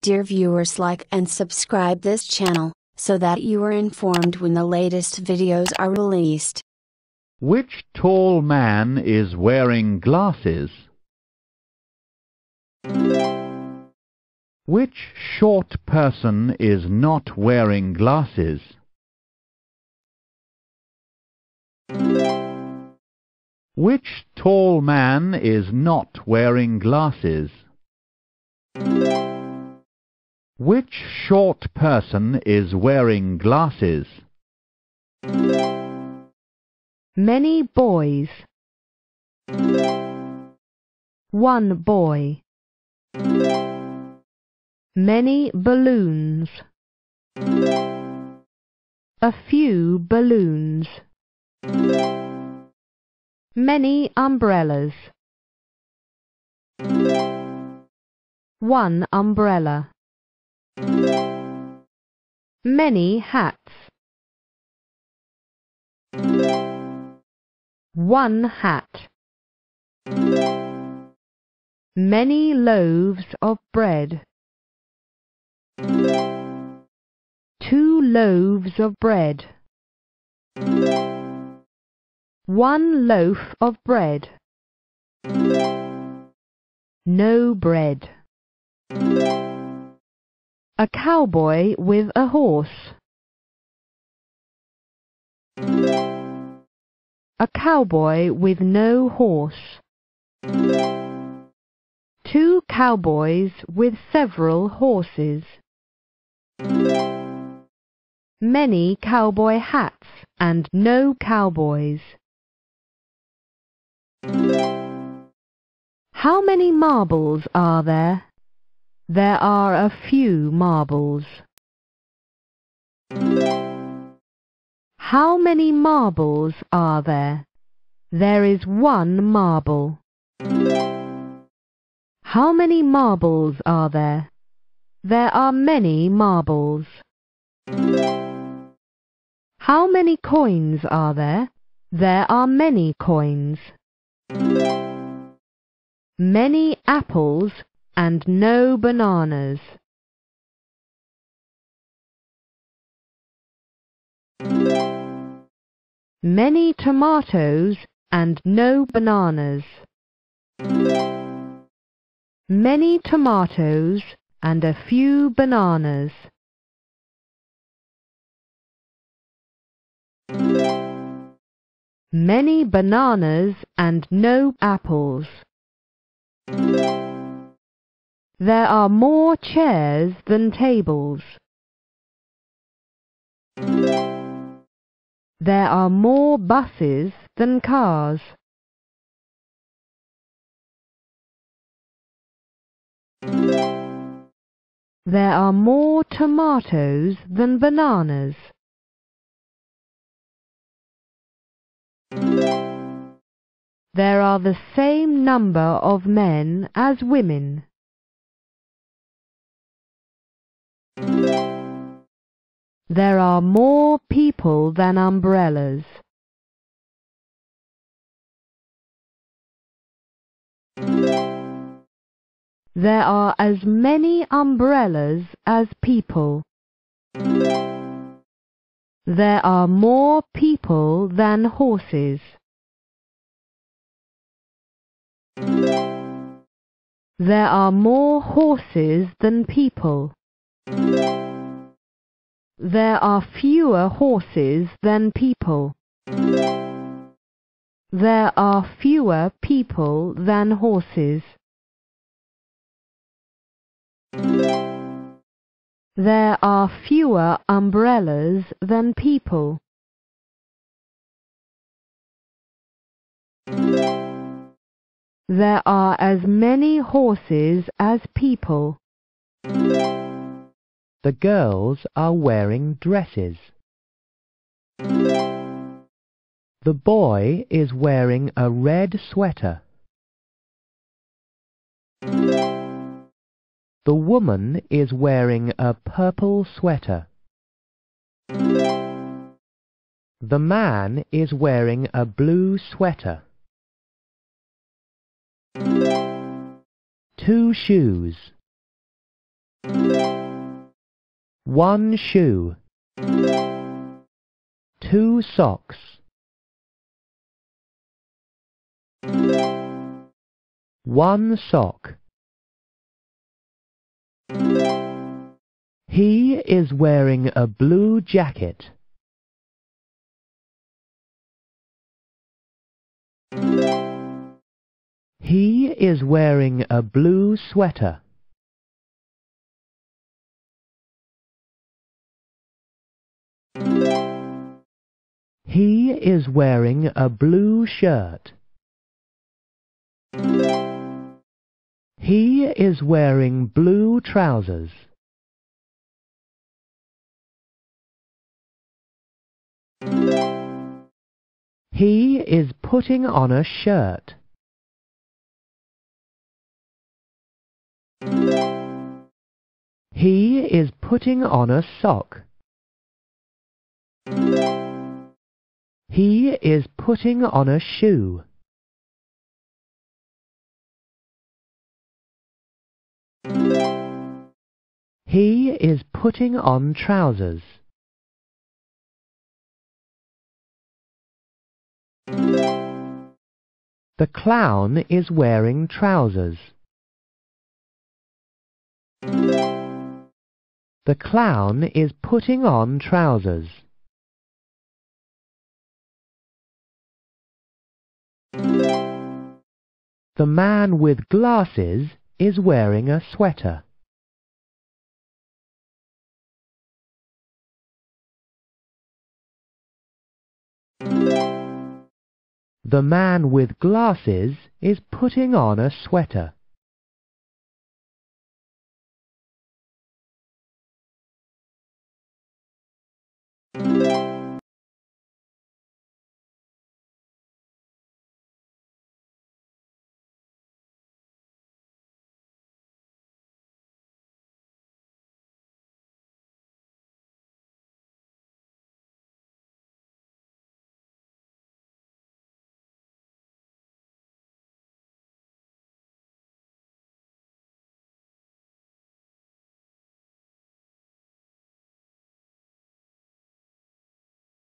Dear viewers like and subscribe this channel, so that you are informed when the latest videos are released. Which tall man is wearing glasses? Which short person is not wearing glasses? Which tall man is not wearing glasses? Which short person is wearing glasses? Many boys. One boy. Many balloons. A few balloons. Many umbrellas. One umbrella. Many hats. One hat. Many loaves of bread. Two loaves of bread. One loaf of bread. No bread. A cowboy with a horse. A cowboy with no horse. Two cowboys with several horses. Many cowboy hats and no cowboys. How many marbles are there? There are a few marbles. How many marbles are there? There is one marble. How many marbles are there? There are many marbles. How many coins are there? There are many coins. Many apples and no bananas. Many tomatoes and no bananas. Many tomatoes and a few bananas. Many bananas and no apples. There are more chairs than tables. There are more buses than cars. There are more tomatoes than bananas. There are the same number of men as women. There are more people than umbrellas. There are as many umbrellas as people. There are more people than horses. There are more horses than people. There are fewer horses than people. There are fewer people than horses. There are fewer umbrellas than people. There are as many horses as people. The girls are wearing dresses. The boy is wearing a red sweater. The woman is wearing a purple sweater. The man is wearing a blue sweater. Two shoes. One shoe. Two socks. One sock. He is wearing a blue jacket. He is wearing a blue sweater. He is wearing a blue shirt. He is wearing blue trousers. He is putting on a shirt. He is putting on a sock. He is putting on a shoe. He is putting on trousers. The clown is wearing trousers. The clown is putting on trousers. The man with glasses is wearing a sweater. The man with glasses is putting on a sweater.